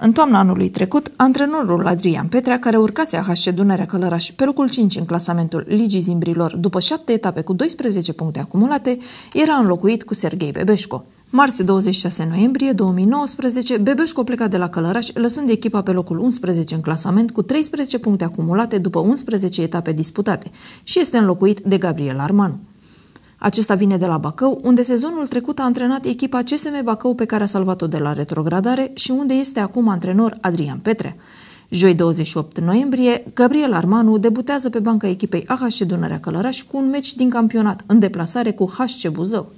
În toamna anului trecut, antrenorul Adrian Petrea, care urcase AHC Dunărea Călăraș pe locul 5 în clasamentul Ligii Zimbrilor după șapte etape cu 12 puncte acumulate, era înlocuit cu Sergei Bebeșco. Marți 26 noiembrie 2019, Bebeșco pleca de la Călăraș, lăsând echipa pe locul 11 în clasament cu 13 puncte acumulate după 11 etape disputate și este înlocuit de Gabriel Armanu. Acesta vine de la Bacău, unde sezonul trecut a antrenat echipa CSM Bacău pe care a salvat-o de la retrogradare și unde este acum antrenor Adrian Petre. Joi 28 noiembrie, Gabriel Armanu debutează pe banca echipei AHC Dunărea Călăraș cu un meci din campionat, în deplasare cu HC Buzău.